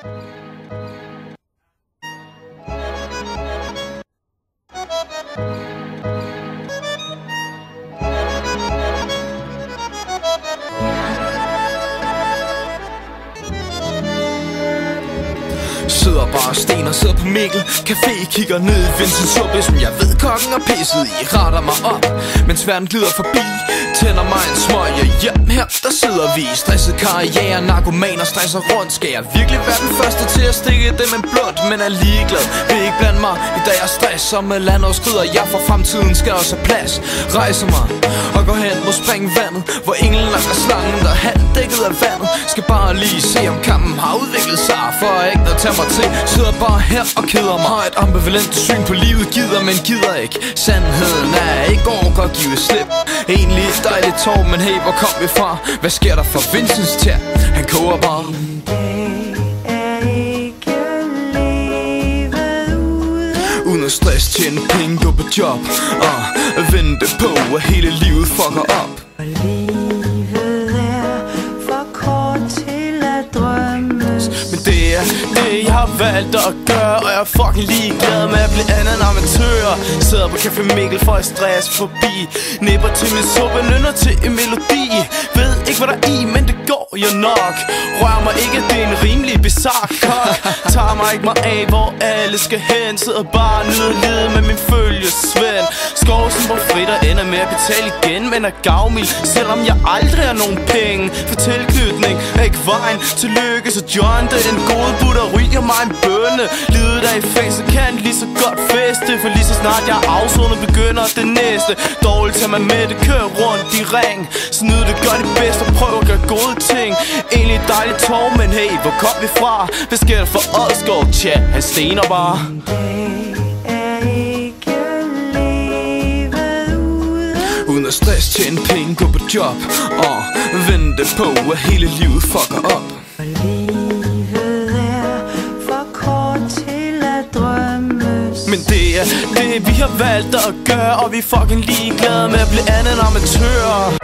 Sidder bare sten og sidder på Mikkel. Café kigger ned i Vincents suppe Som jeg ved kokken er pisset i. Retter mig op, mens verden glider forbi. Tænder mig en smøg, jeg der sidder vi Stresset karriere, narkomaner stresser rundt Skal jeg virkelig være den første til at stikke dem en blunt, Men er ligeglad, vil ikke blande mig. I dag jeg stresser med landårskrider Jeg for fremtiden skal også have plads. Rejser mig og går hen mod springvandet Hvor ingen langer slangen, der er halvdækket af vandet. Skal bare lige se om kampen har udviklet sig For ikke noget tage mig til. Sidder bare her og keder mig. Har et ambivalent syn på livet Gider, men gider ikke. Sandheden er ikke overgår at give slip. Egentlig et dejligt tår, men hey, hvor kom vi fra? Hvad sker der for Vincents tær? Han koger bare stress, tjene penge, gå på job Og vente på, at hele livet fucker op. det, valgt at gøre Og jeg er fucking ligeglad med at blive andet end amatør. Sidder på Café Mikkel for at stress forbi. Nipper til min suppe, nynner til en melodi. Ved ikke hvad der er i, men det går jo nok. Rør mig ikke, det er en rimelig bizarre kok. Tager mig ikke mig af, hvor alle skal hen. Sidder bare og nyder med min følgesvend. Skovsen hvor fritter ender med at betale igen Men er gavmild, selvom jeg aldrig har nogen penge. For tilknytning er ikke vejen. Til lykke Så John, det er en god butter, ryger mig en bønne. Livet der i fængsel kan lige så godt feste For lige så snart jeg er afsonet begynder det næste. Dårligt tager man med det, kører rundt i ring. Så nyd det, gør det bedst og prøv at gøre gode ting. Egentlig dejligt tår, men hey, hvor kom vi fra? Hvad sker der for Odskov? Tja, han stener bare. Uden at stress, tjene penge, gå på job Og vente på, at hele livet fucker op. Men det er det, vi har valgt at gøre Og vi er fucking ligeglade med at blive andet end amatører.